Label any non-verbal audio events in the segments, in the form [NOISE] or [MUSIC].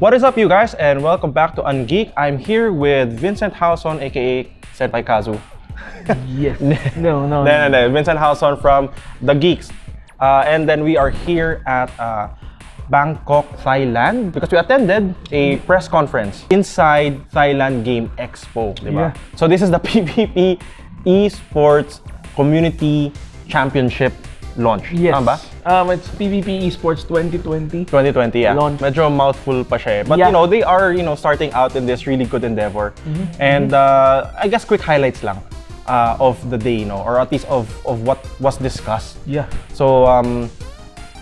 What is up, you guys, and welcome back to Ungeek. I'm here with Vincent Hauson, aka Senpai Kazu. [LAUGHS] Yes. [LAUGHS] no, no. No, no, no. Vincent Hauson from DAGeeks. Uh, and then we are here at uh, Bangkok, Thailand, because we attended a press conference inside Thailand Game Expo. Diba? Yeah. So this is the [LAUGHS] PvP Esports Community Championship launch. Yes. Tama ba? Um, it's PvP Esports 2020. 2020, yeah. Launch. Medyo mouthful pa siya eh. But Yeah. you know, they are, you know, starting out in this really good endeavor. Mm-hmm. And uh, I guess quick highlights lang uh, of the day, you know, or at least of, of what was discussed. Yeah. So, um,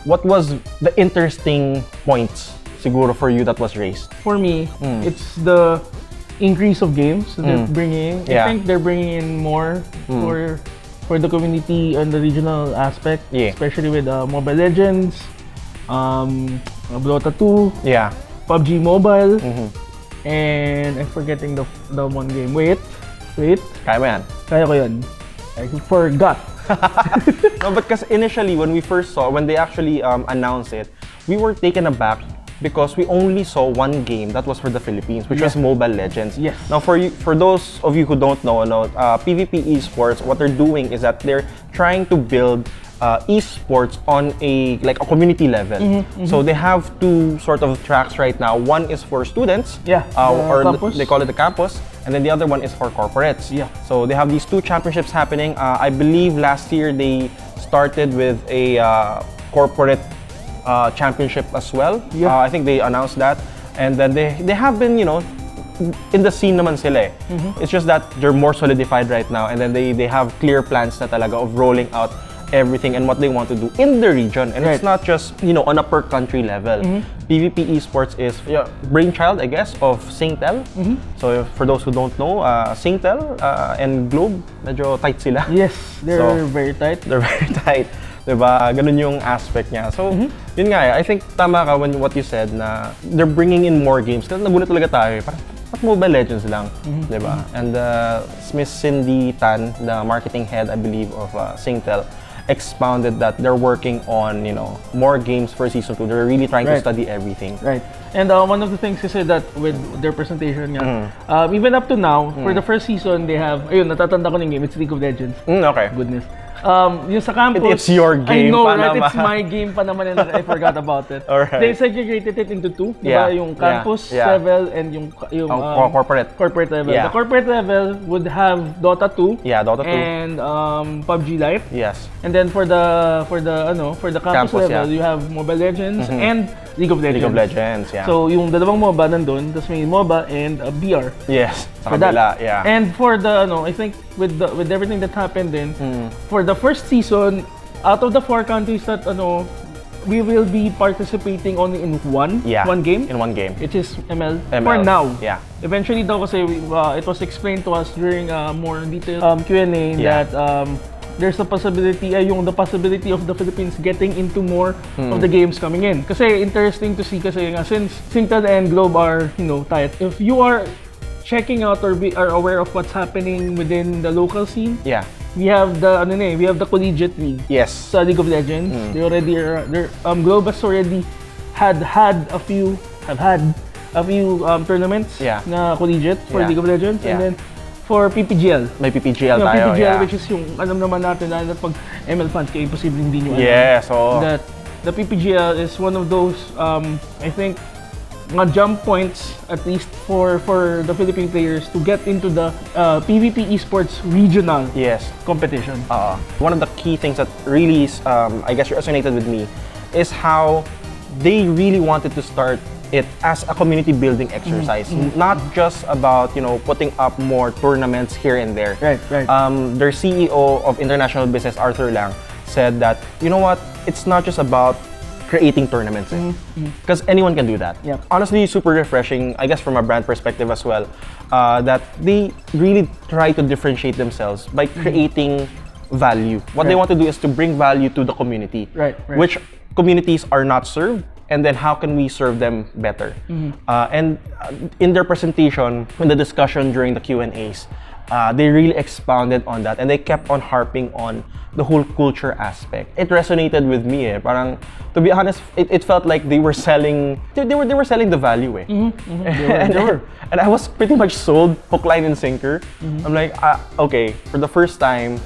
what was the interesting points siguro for you that was raised? For me, Hmm. it's the increase of games that they're bringing. Yeah. Hmm. I think they're bringing in more for for the community and the regional aspect, Yeah. especially with uh, Mobile Legends, um, Dota 2, Yeah. PUBG Mobile, Mm-hmm. and I'm forgetting the the one game. Wait, wait, Kaya mo yan. kaya ko yun. I forgot. [LAUGHS] No, but because initially when we first saw, when they actually um, announced it, we were taken aback because we only saw one game that was for the Philippines, which was Mobile Legends. Yes. Now, for you, for those of you who don't know, no, uh, PvP esports, what they're doing is that they're trying to build uh, esports on a like a community level. Mm-hmm, So they have two sort of tracks right now. One is for students, Yeah, uh, or campus. they call it the campus, and then the other one is for corporates. Yeah. So they have these two championships happening. Uh, I believe last year they started with a uh, corporate uh, championship as well. Yeah. Uh, I think they announced that, and then they they have been you know in the scene naman sila eh. Mm-hmm. It's just that they're more solidified right now, and then they they have clear plans na talaga of rolling out everything and what they want to do in the region and it's not just you know on a per country level pvp esports is yeah, brainchild i guess of singtel so for those who don't know uh, singtel uh, and globe medyo tight sila Yes, [LAUGHS] they're So- very tight. they're [LAUGHS] very tight. Diba? Ganun yung aspect niya. So, yun nga eh. I think tama ka when what you said na they're bringing in more games. Kasi nagulat talaga tayo eh. Parang, ba't Mobile Legends lang? Diba? And uh, Miss Cindy Tan, the marketing head, I believe, of uh, Singtel, expounded that they're working on, you know, more games for Season 2. They're really trying to Right. study everything. Right. And uh, one of the things kasi that with their presentation nga, Mm-hmm. um, even up to now, for the first season, they have, ayun, natatanda ko ng game, it's League of Legends. Mm, okay. Goodness. Um, yung sa campus, It- it's your game I know, pa right? naman. It's my game pa naman and I forgot about it. [LAUGHS] Alright. They segregated it into two, Yeah, ba? Yung yeah, campus yeah. level and yung, yung um, cor- corporate. corporate level. Yeah. The corporate level would have Dota 2 Yeah, Dota 2. and um, PUBG Lite. Yes. And then for the for the ano for the campus, Campus, level, yeah. Mm-hmm. you have Mobile Legends and League of Legends. League of Legends, yeah. So yung dalawang MOBA nandun, tapos may MOBA and uh, BR. yes. Sa kabila, yeah. And for the ano, I think with the with everything that happened then, Mm. for the first season, out of the four countries that ano, we will be participating only in one yeah. one game. In one game. which is ML, ML, for now. yeah. Eventually daw kasi uh, it was explained to us during uh, more detailed um, Q&A Yeah. that um, there's a possibility ay yung the possibility of the Philippines getting into more Hmm. of the games coming in. Kasi interesting to see kasi nga since Singtel and Globe are, you know, tight. If you are checking out or be, are aware of what's happening within the local scene, Yeah. we have the ano na eh, we have the collegiate league Yes. sa League of Legends. Hmm. They already are, they're, um, Globe has already had had a few have had a few um, tournaments Yeah. na collegiate for Yeah. League of Legends Yeah. and then for PPGL. May PPGL Yung tayo, PPGL yeah. which is yung alam naman natin na pag ML fans kayo imposible hindi nyo alam Yes, oo. that the PPGL is one of those um, I think mga jump points at least for for the Philippine players to get into the uh, PvP esports regional Yes. competition. Uh, one of the key things that really, um, I guess, resonated with me is how they really wanted to start it as a community building exercise, mm-hmm. not just about you know putting up more tournaments here and there. Right, right. Um, their CEO of international business, Arthur Lang, said that you know what, it's not just about creating tournaments eh. mm-hmm. mm-hmm. because anyone can do that. Yep. Honestly, super refreshing. I guess from a brand perspective as well, uh, that they really try to differentiate themselves by creating value. What they want to do is to bring value to the community, Right, right. which communities are not served. And then how can we serve them better? Mm-hmm. Uh, and uh, in their presentation, in the discussion during the Q and A's, uh, they really expounded on that and they kept on harping on the whole culture aspect. It resonated with me eh. Parang, to be honest, it, it felt like they were selling, they, they were they were selling the value eh. Mm-hmm, They were, [LAUGHS] and, they were. and I was pretty much sold hook, line, and sinker. Mm-hmm. I'm like, ah, okay, for the first time,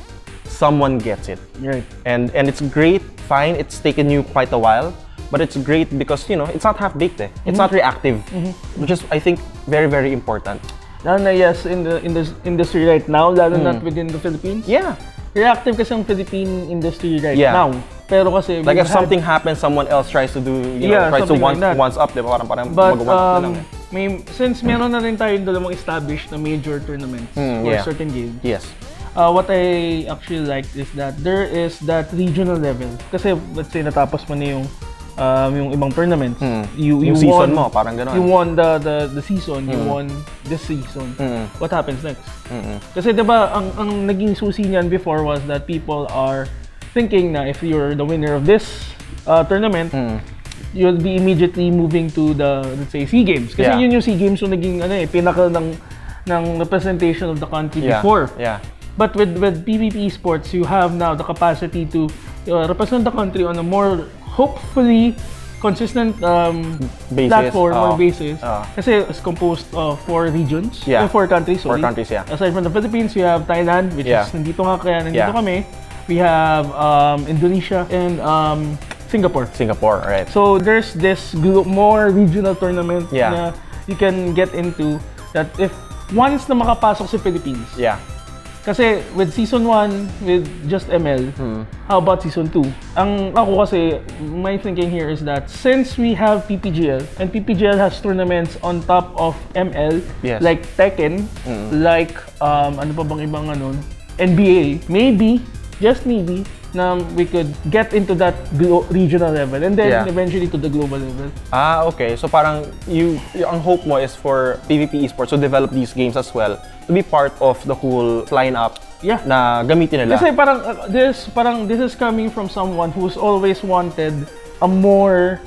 someone gets it. Right. And and it's great, fine, it's taken you quite a while, but it's great because, you know, it's not half-baked eh. It's not reactive, which is, I think, very, very important. Lalo na yes, in the in this industry right now, lalo Hmm. not within the Philippines. Yeah. Reactive kasi ang Philippine industry right Yeah. now. Pero kasi Like if had- something happens, someone else tries to do, you know, Yeah, tries to once, like once up, di ba? Parang, parang But mag-one up na lang um, eh. may, since meron na rin tayong dalawang established na major tournaments Mm, for yeah. certain games, Yes. uh, what I actually like is that there is that regional level. Kasi let's say natapos mo na yung um, yung ibang tournaments. Mm. You, Yung you season won, mo, parang ganon. You won the, the, the season, you won this season. Mm. What happens next? Mm-mm. Kasi 'di ba ang ang naging susi niyan before was that people are thinking na if you're the winner of this uh, tournament, Mm. you'll be immediately moving to the let's say SEA Games. Kasi Yeah. yun yung SEA Games yung naging ano eh pinaka ng ng representation of the country Yeah. before. Yeah. But with with PvP sports, you have now the capacity to uh, represent the country on a more hopefully consistent um, Basis, platform or oh. basis. Oh. Kasi it's composed of four regions, Yeah. uh, four countries. Four sorry. countries, yeah. Aside from the Philippines, we have Thailand, which Yeah. is nandito nga kaya nandito Yeah. kami. We have um, Indonesia and um, Singapore. Singapore, right. So there's this more regional tournament Yeah. na you can get into that if once na makapasok sa Philippines. Yeah. Kasi with season 1 with just ML, Hmm. how about season 2? Ang ako kasi my thinking here is that since we have PPGL and PPGL has tournaments on top of ML Yes. like Tekken, like um ano pa bang ibang ano, NBA, maybe just maybe na we could get into that regional level and then Yeah. eventually to the global level. Ah, okay. So parang you, y- ang hope mo is for PvP esports to develop these games as well to be part of the whole lineup Yeah. na gamitin nila. Kasi parang uh, this parang this is coming from someone who's always wanted a more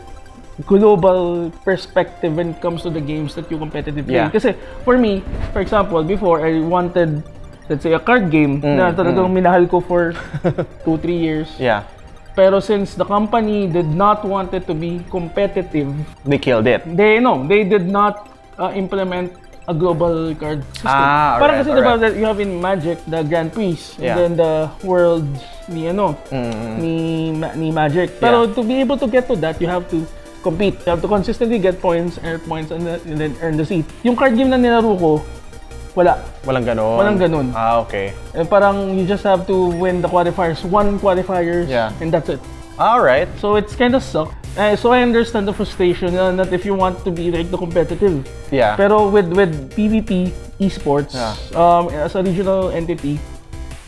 global perspective when it comes to the games that you competitively Yeah. play. Kasi for me, for example, before I wanted let's say a card game Mm, na talagang minahal ko for [LAUGHS] 2 3 years. yeah, Pero since the company did not want it to be competitive, they killed it. they no, they did not uh, implement a global card system. Ah, Parang alright, kasi diba you have in Magic the Grand Prix and Yeah. then the World ni ano ni Ma- ni Magic. Pero Yeah. to be able to get to that, you have to compete. You have to consistently get points, earn points, and, and then earn the seat. Yung card game na nilaro ko, wala. Walang ganon. Walang ganon. Ah, okay. Eh, parang you just have to win the qualifiers, one qualifiers, Yeah. and that's it. All right. So it's kind of suck. Eh, so I understand the frustration uh, that if you want to be like the competitive. Yeah. Pero with with PvP esports Yeah. um, as a regional entity,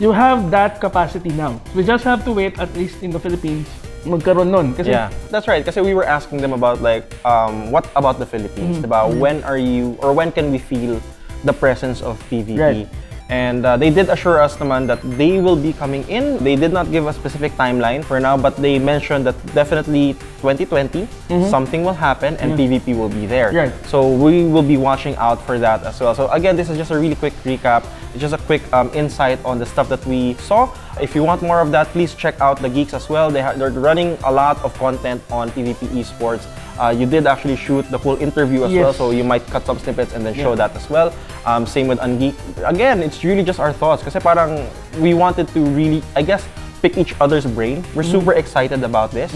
you have that capacity now. We just have to wait at least in the Philippines magkaroon nun. Kasi Yeah, that's right. Kasi we were asking them about like, um, what about the Philippines? Mm-hmm. Diba? When are you, or when can we feel the presence of PvP? Right. And uh, they did assure us naman that they will be coming in. They did not give a specific timeline for now, but they mentioned that definitely 2020, something will happen and PvP will be there. Right. So we will be watching out for that as well. So again, this is just a really quick recap. It's just a quick um, insight on the stuff that we saw. If you want more of that, please check out DAGeeks as well. They they're running a lot of content on PvP esports. Uh, you did actually shoot the full interview as well, so you might cut some snippets and then show that as well. Um, same with Ungeek. Again, it's really just our thoughts kasi parang we wanted to really, I guess, pick each other's brain. We're super excited about this,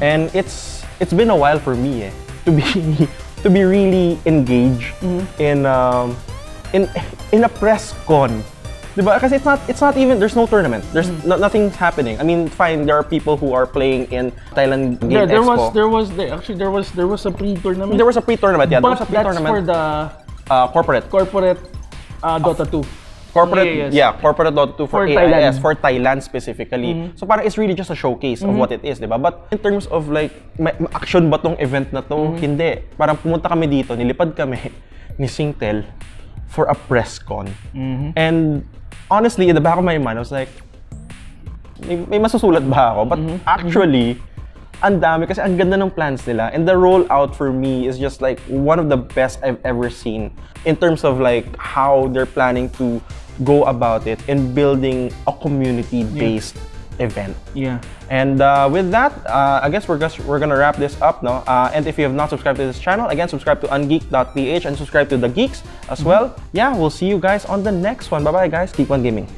and it's it's been a while for me eh, to be [LAUGHS] to be really engaged in um, in in a press con. Diba? Kasi it's not it's not even there's no tournament. There's no, nothing happening. I mean, fine, there are people who are playing in Thailand Game there, there Expo. was there was there, actually there was there was a pre-tournament. There was a pre-tournament, yeah. There but was a that's pre-tournament. for the uh, corporate. corporate uh, Dota 2. Corporate, Yes. yeah, corporate Dota 2 for, For AIS, Thailand. Mm-hmm. for Thailand specifically. So parang it's really just a showcase of what it is, di ba? But in terms of like, may, action ba tong event na to? Mm-hmm. Hindi. Parang pumunta kami dito, nilipad kami ni Singtel for a press con. Mm-hmm. And honestly, in the back of my mind, I was like, may, may masusulat ba ako? But Mm-hmm. actually, ang dami kasi ang ganda ng plans nila. And the rollout for me is just like one of the best I've ever seen in terms of like how they're planning to go about it in building a community-based event. Yeah. And uh, with that, uh, I guess we're just, we're gonna wrap this up, no? Uh, and if you have not subscribed to this channel, again, subscribe to ungeek.ph and subscribe to DAGeeks as well. Yeah, we'll see you guys on the next one. Bye bye, guys. Keep on gaming.